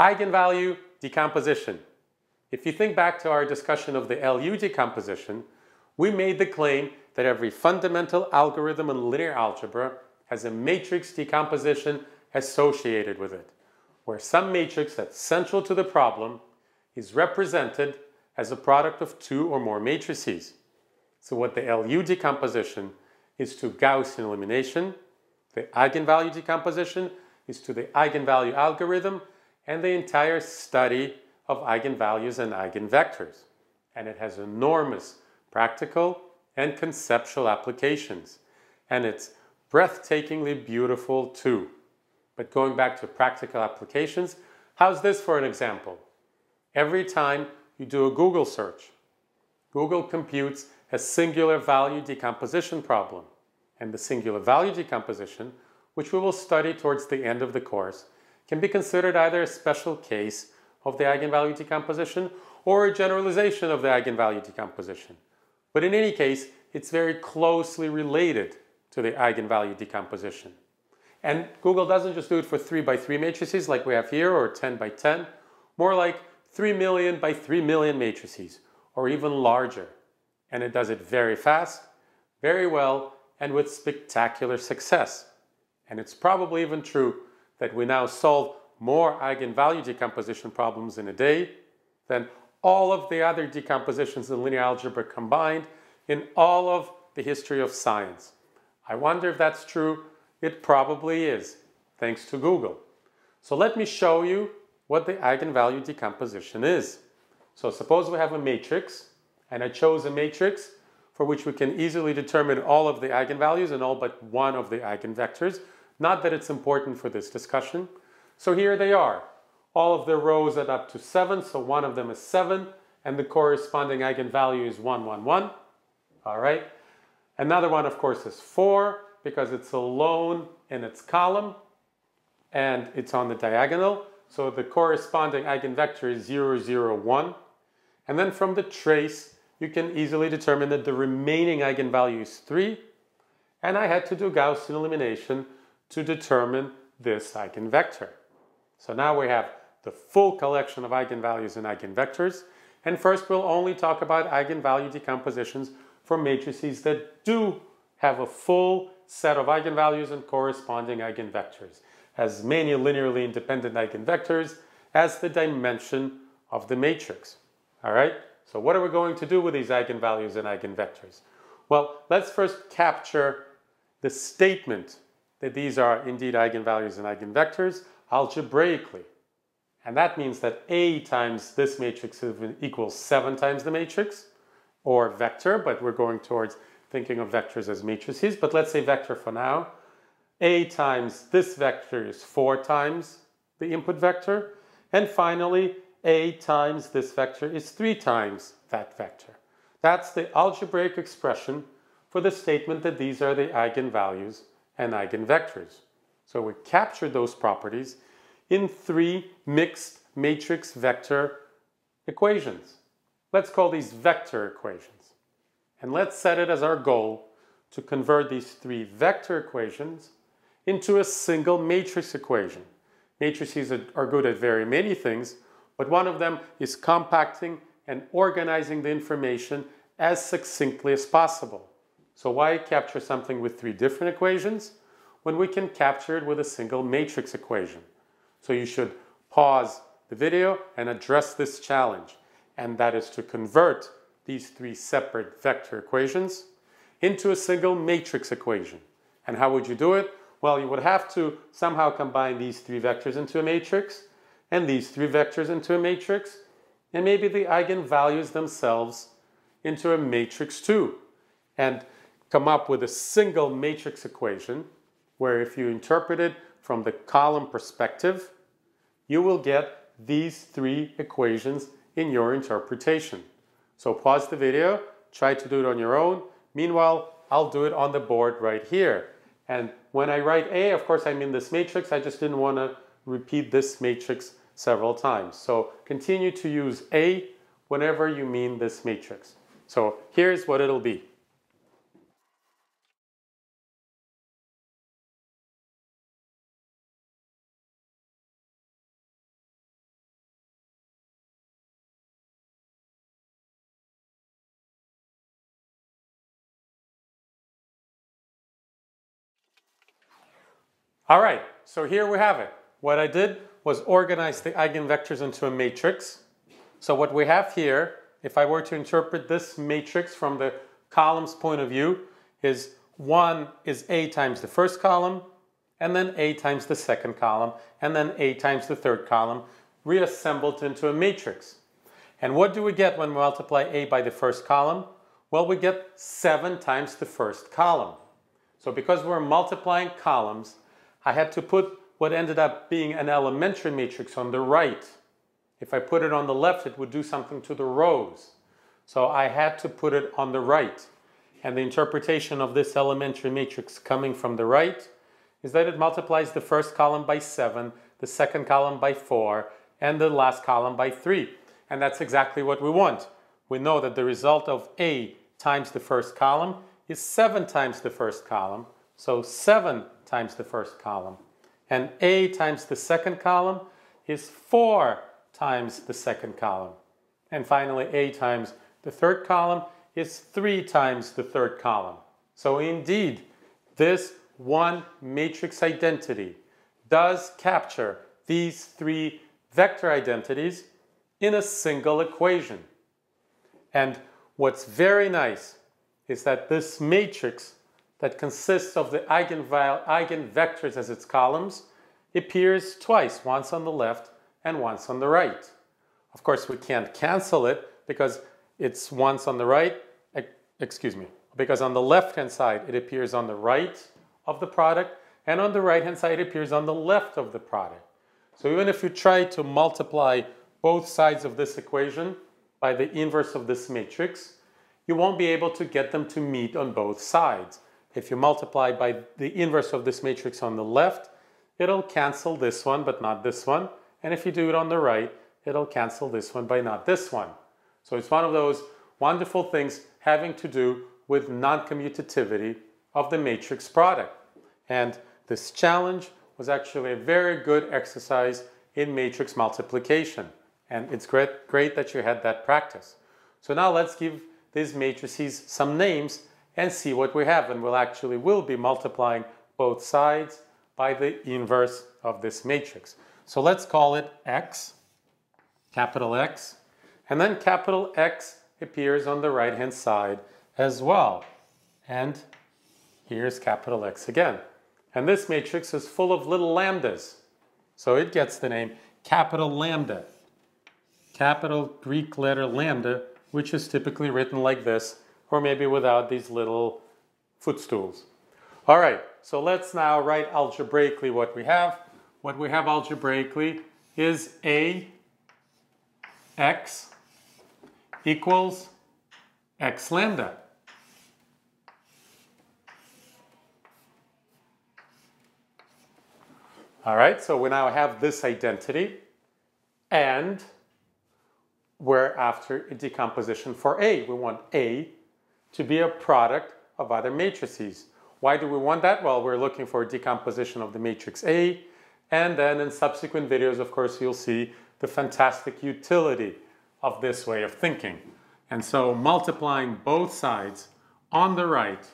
Eigenvalue decomposition. If you think back to our discussion of the LU decomposition, we made the claim that every fundamental algorithm in linear algebra has a matrix decomposition associated with it, where some matrix that's central to the problem is represented as a product of two or more matrices. So what the LU decomposition is to Gaussian elimination, the eigenvalue decomposition is to the eigenvalue algorithm, and the entire study of eigenvalues and eigenvectors. And it has enormous practical and conceptual applications. And it's breathtakingly beautiful too. But going back to practical applications, how's this for an example? Every time you do a Google search, Google computes a singular value decomposition problem. And the singular value decomposition, which we will study towards the end of the course, can be considered either a special case of the eigenvalue decomposition or a generalization of the eigenvalue decomposition. But in any case, it's very closely related to the eigenvalue decomposition. And Google doesn't just do it for 3 by 3 matrices like we have here or 10 by 10, more like 3 million by 3 million matrices or even larger. And it does it very fast, very well, and with spectacular success. And it's probably even true that we now solve more eigenvalue decomposition problems in a day than all of the other decompositions in linear algebra combined in all of the history of science. I wonder if that's true. It probably is, thanks to Google. So let me show you what the eigenvalue decomposition is. So suppose we have a matrix, and I chose a matrix for which we can easily determine all of the eigenvalues and all but one of the eigenvectors. Not that it's important for this discussion. So here they are. All of the rows add up to 7, so one of them is 7, and the corresponding eigenvalue is 1, 1, 1. All right. Another one, of course, is 4, because it's alone in its column, and it's on the diagonal. So the corresponding eigenvector is 0, 0, 1. And then from the trace, you can easily determine that the remaining eigenvalue is 3, and I had to do Gaussian elimination to determine this eigenvector. So now we have the full collection of eigenvalues and eigenvectors. And first we'll only talk about eigenvalue decompositions for matrices that do have a full set of eigenvalues and corresponding eigenvectors, as many linearly independent eigenvectors as the dimension of the matrix. All right? So what are we going to do with these eigenvalues and eigenvectors? Well, let's first capture the statement that these are indeed eigenvalues and eigenvectors algebraically. And that means that A times this matrix equals 7 times the matrix, or vector, but we're going towards thinking of vectors as matrices, but let's say vector for now. A times this vector is 4 times the input vector, and finally, A times this vector is 3 times that vector. That's the algebraic expression for the statement that these are the eigenvalues and eigenvectors. So we captured those properties in three mixed matrix vector equations. Let's call these vector equations. And let's set it as our goal to convert these three vector equations into a single matrix equation. Matrices are good at very many things, but one of them is compacting and organizing the information as succinctly as possible. So why capture something with three different equations when we can capture it with a single matrix equation? So you should pause the video and address this challenge. And that is to convert these three separate vector equations into a single matrix equation. And how would you do it? Well, you would have to somehow combine these three vectors into a matrix and these three vectors into a matrix and maybe the eigenvalues themselves into a matrix too. And come up with a single matrix equation where if you interpret it from the column perspective, you will get these three equations in your interpretation. So pause the video, try to do it on your own. Meanwhile, I'll do it on the board right here. And when I write A, of course, I'm in this matrix. I just didn't want to repeat this matrix several times. So continue to use A whenever you mean this matrix. So here's what it'll be. All right, so here we have it. What I did was organize the eigenvectors into a matrix. So what we have here, if I were to interpret this matrix from the column's point of view, is 1 is A times the first column, and then A times the second column, and then A times the third column, reassembled into a matrix. And what do we get when we multiply A by the first column? Well, we get 7 times the first column. So because we're multiplying columns, I had to put what ended up being an elementary matrix on the right. If I put it on the left, it would do something to the rows. So I had to put it on the right. And the interpretation of this elementary matrix coming from the right is that it multiplies the first column by 7, the second column by 4, and the last column by 3. And that's exactly what we want. We know that the result of A times the first column is 7 times the first column, so 7 times the first column. And A times the second column is 4 times the second column. And finally, A times the third column is 3 times the third column. So indeed, this one matrix identity does capture these three vector identities in a single equation. And what's very nice is that this matrix that consists of the eigenvectors as its columns appears twice, once on the left and once on the right. Of course, we can't cancel it because it's once on the right, excuse me, because on the left-hand side it appears on the right of the product and on the right-hand side it appears on the left of the product. So even if you try to multiply both sides of this equation by the inverse of this matrix, you won't be able to get them to meet on both sides. If you multiply by the inverse of this matrix on the left, it'll cancel this one but not this one. And if you do it on the right, it'll cancel this one by not this one. So it's one of those wonderful things having to do with non-commutativity of the matrix product. And this challenge was actually a very good exercise in matrix multiplication. And it's great, great that you had that practice. So now let's give these matrices some names and see what we have. And we'll actually will be multiplying both sides by the inverse of this matrix. So let's call it X, capital X, and then capital X appears on the right hand side as well. And here's capital X again. And this matrix is full of little lambdas. So it gets the name capital lambda. Capital Greek letter lambda, which is typically written like this, or maybe without these little footstools. All right, so let's now write algebraically what we have. What we have algebraically is a x equals x lambda. All right, so we now have this identity and we're after a decomposition for A. We want A to be a product of other matrices. Why do we want that? Well, we're looking for a decomposition of the matrix A and then in subsequent videos, of course, you'll see the fantastic utility of this way of thinking. And so multiplying both sides on the right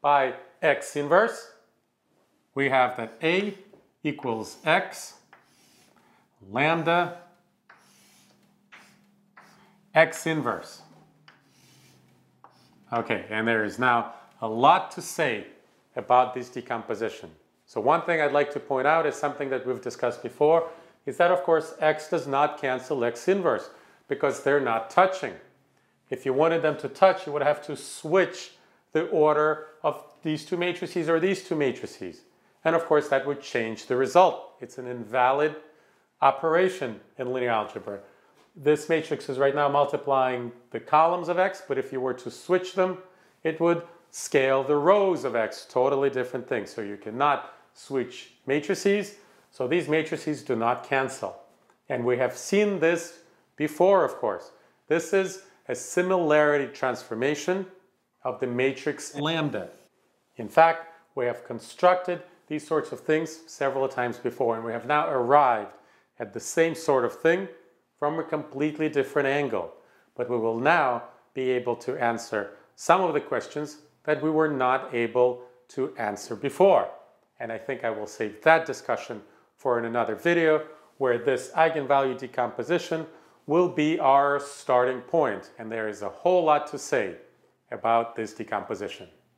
by x inverse, we have that A equals x lambda x inverse. Okay, and there is now a lot to say about this decomposition. So one thing I'd like to point out is something that we've discussed before, is that of course x does not cancel x inverse because they're not touching. If you wanted them to touch, you would have to switch the order of these two matrices or these two matrices. And of course, that would change the result. It's an invalid operation in linear algebra. This matrix is right now multiplying the columns of x, but if you were to switch them, it would scale the rows of x, totally different thing. So you cannot switch matrices. So these matrices do not cancel. And we have seen this before, of course. This is a similarity transformation of the matrix lambda. In fact, we have constructed these sorts of things several times before, and we have now arrived at the same sort of thing from a completely different angle. But we will now be able to answer some of the questions that we were not able to answer before. and I think I will save that discussion for in another video where this eigenvalue decomposition will be our starting point. point, and there is a whole lot to say about this decomposition.